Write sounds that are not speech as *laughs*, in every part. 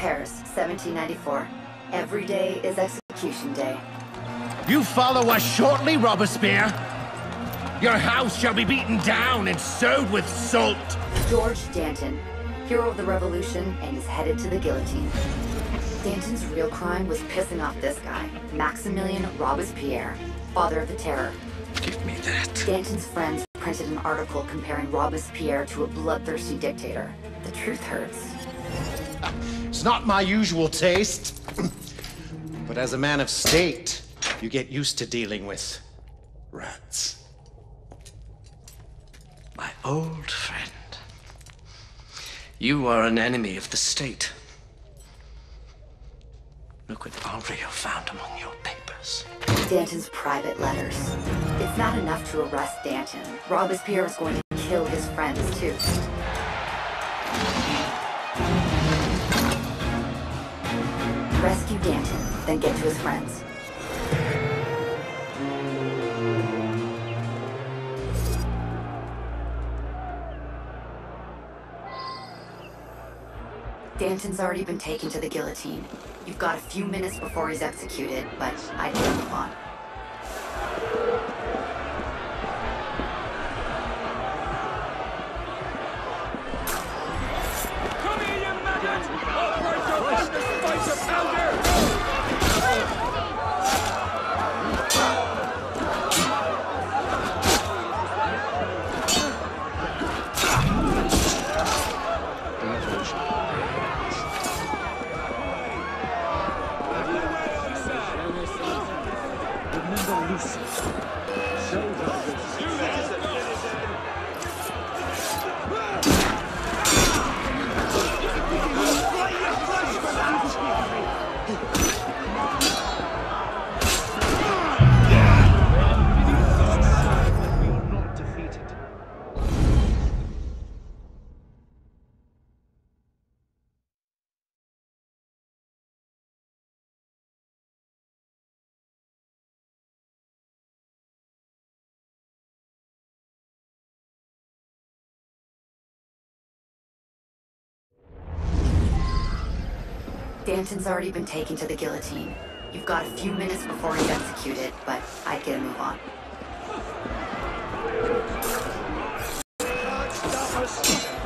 Paris, 1794. Every day is execution day. You follow us shortly, Robespierre? Your house shall be beaten down and sowed with salt. George Danton, hero of the revolution, and is headed to the guillotine. Danton's real crime was pissing off this guy, Maximilien Robespierre, father of the terror. Give me that. Danton's friends printed an article comparing Robespierre to a bloodthirsty dictator. The truth hurts. *laughs* It's not my usual taste. *clears throat* but as a man of state, you get used to dealing with rats. My old friend. You are an enemy of the state. Look what Henriot found among your papers. Danton's private letters. It's not enough to arrest Danton. Robespierre is going to kill his friends, too. Danton, then get to his friends. Danton's already been taken to the guillotine. You've got a few minutes before he's executed, but I'd move on. Danton's already been taken to the guillotine. You've got a few minutes before he's executed, but I'd get a move on. Guy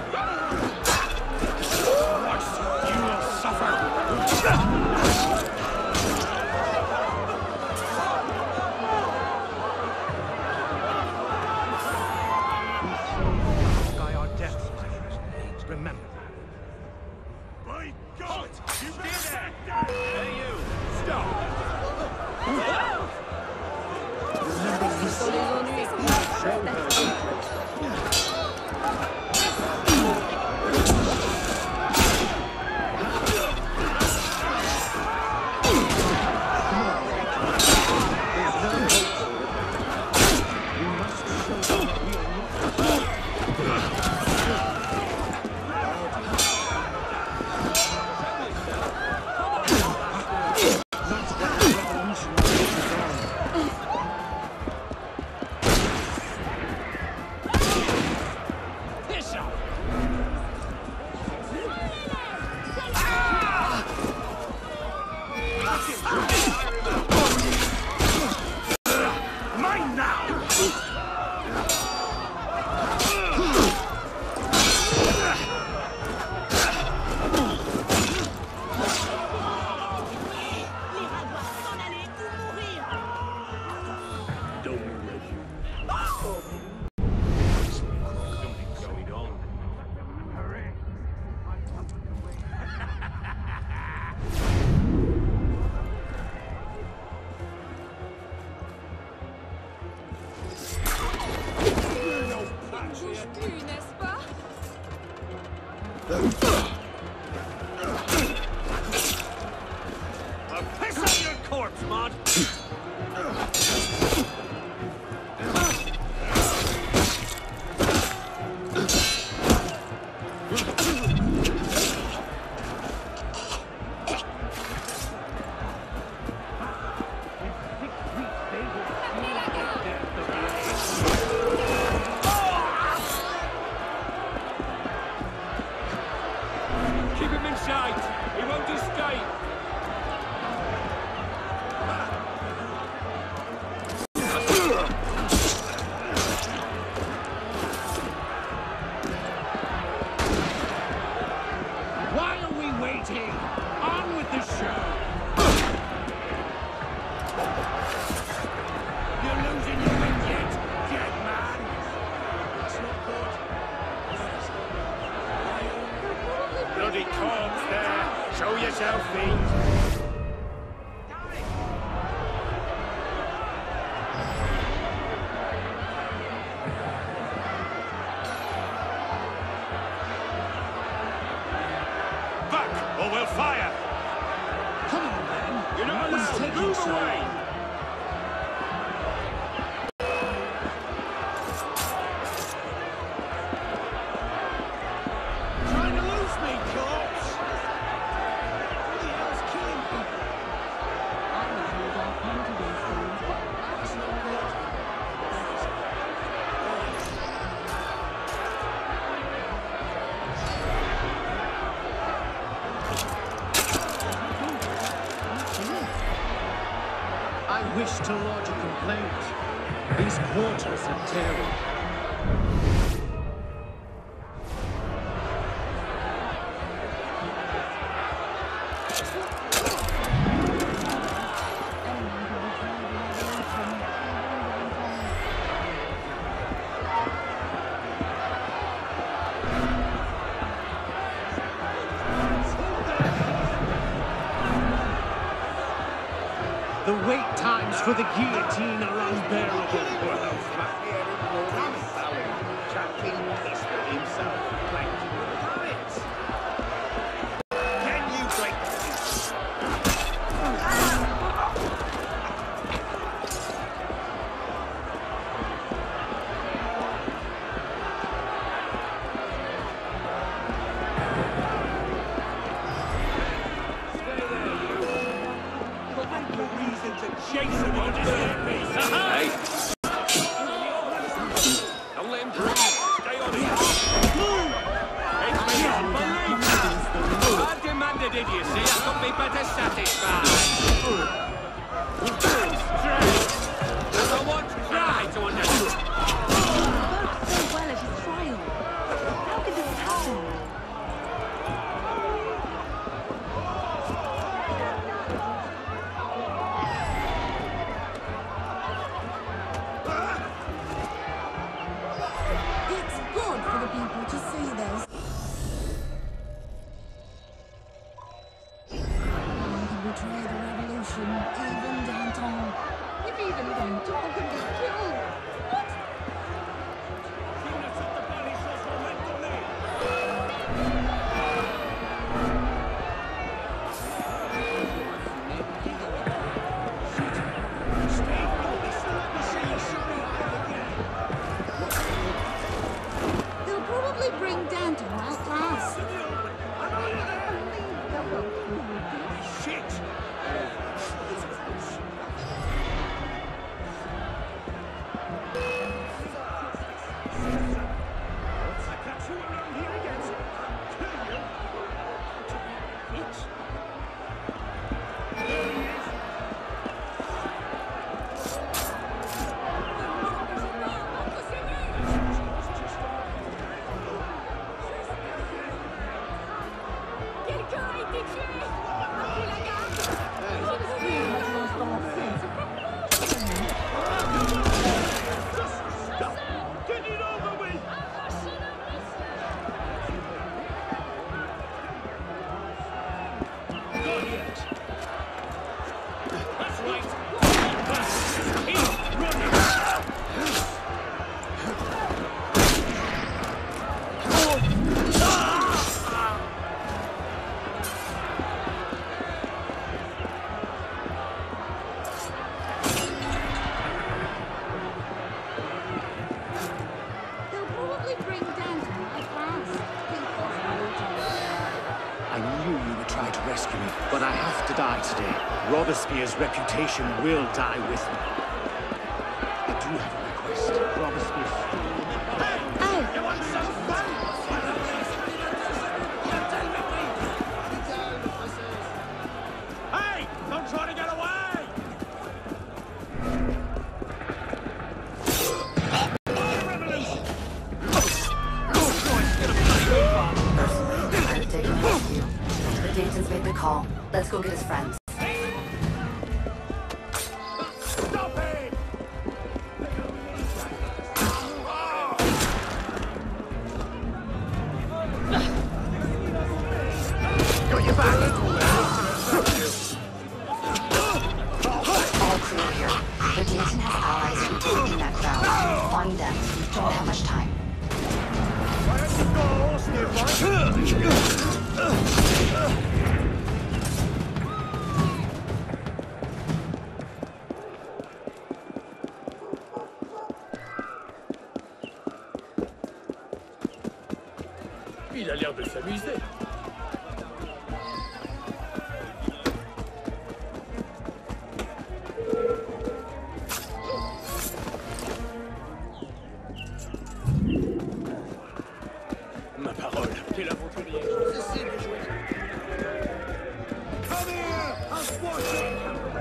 The wait times for the guillotine are unbearable. Jason Hodges. But I have to die today. Robespierre's reputation will die with me. I do have balance.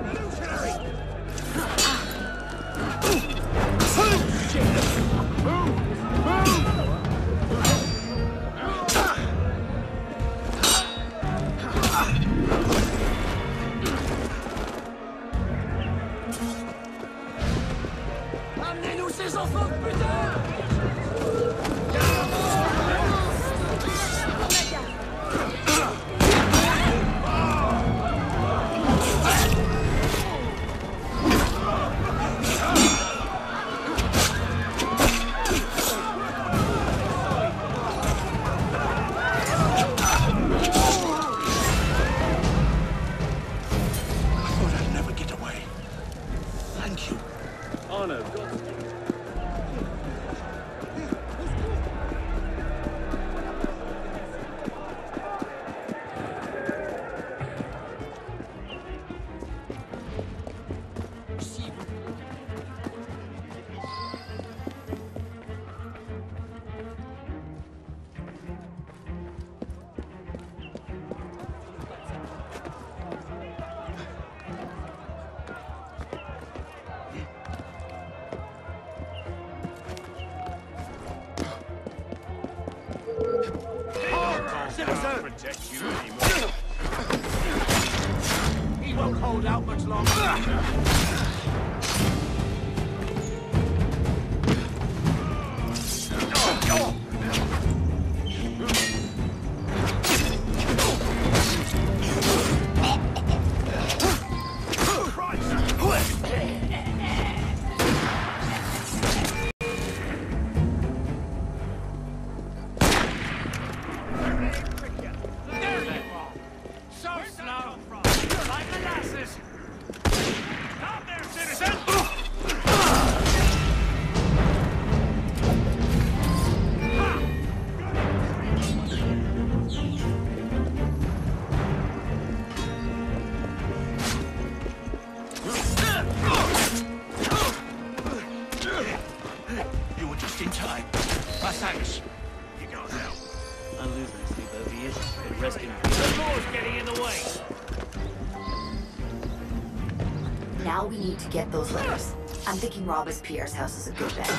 revolutionary! Ghana. Rest in peace. The more's getting in the way. Now we need to get those letters. I'm thinking Robespierre's house is a good bet.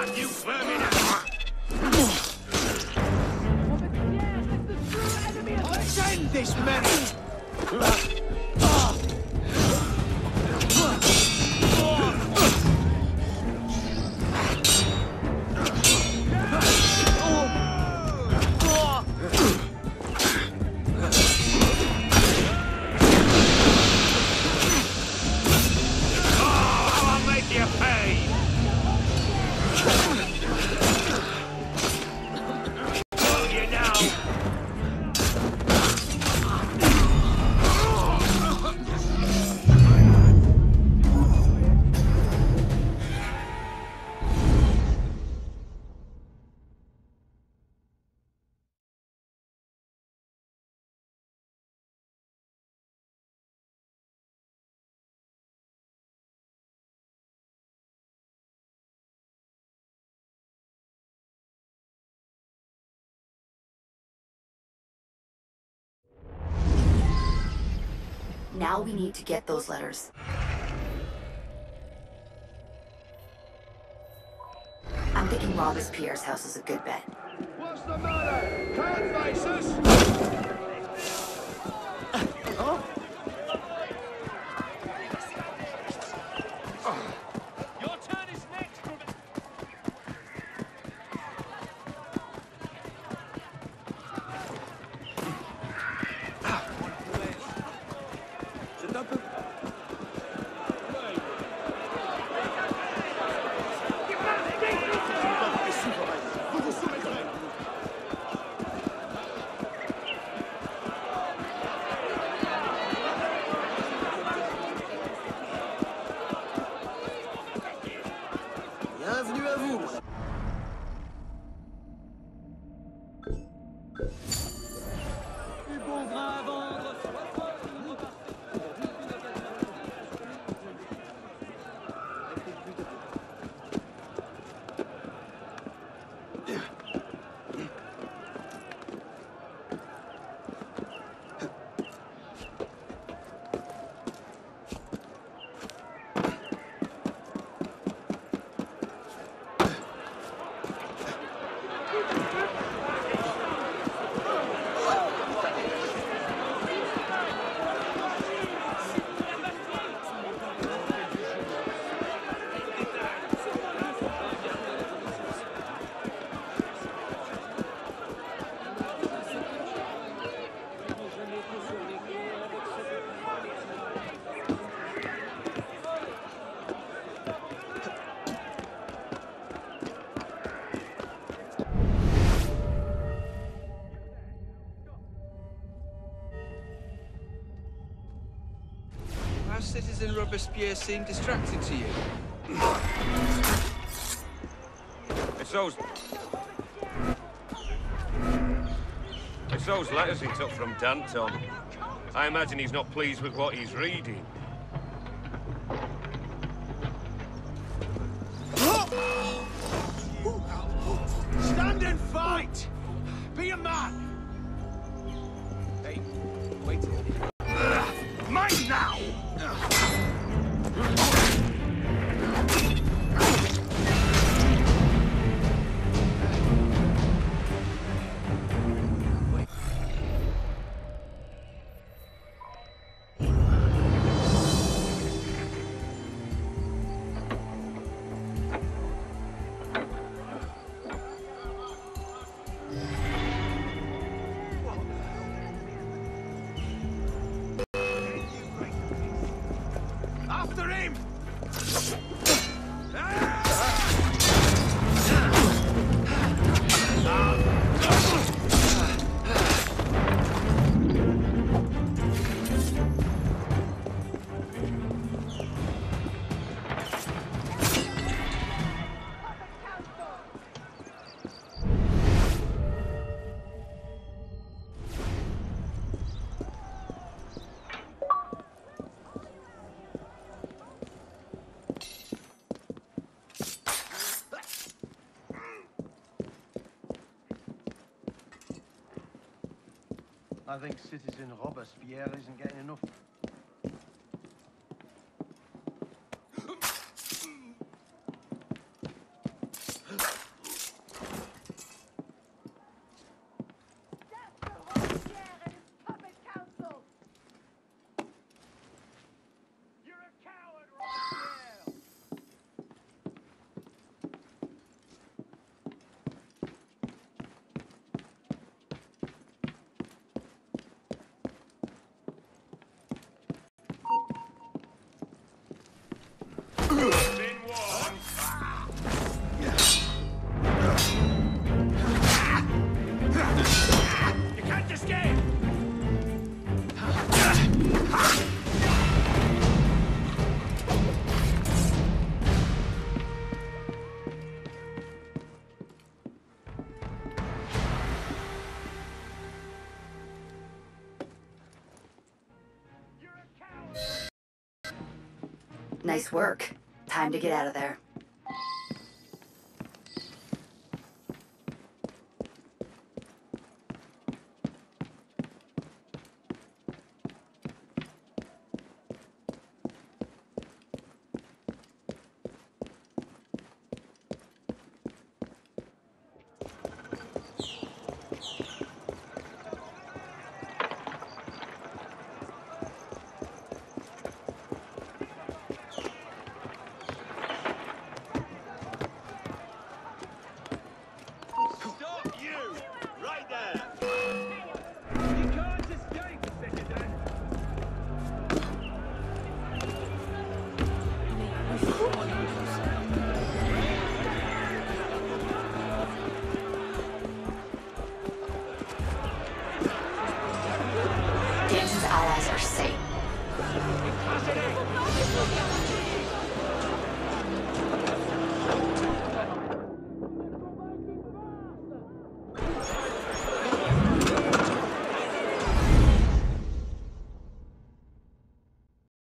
on! Send this man! Now we need to get those letters. I'm thinking Robespierre's house is a good bet. What's the matter? Cloud! Citizen Robespierre seem distracted to you? It's those... It's those letters he took from Danton. I imagine he's not pleased with what he's reading. I think Citizen Robespierre isn't getting enough. Nice work. Time to get out of there.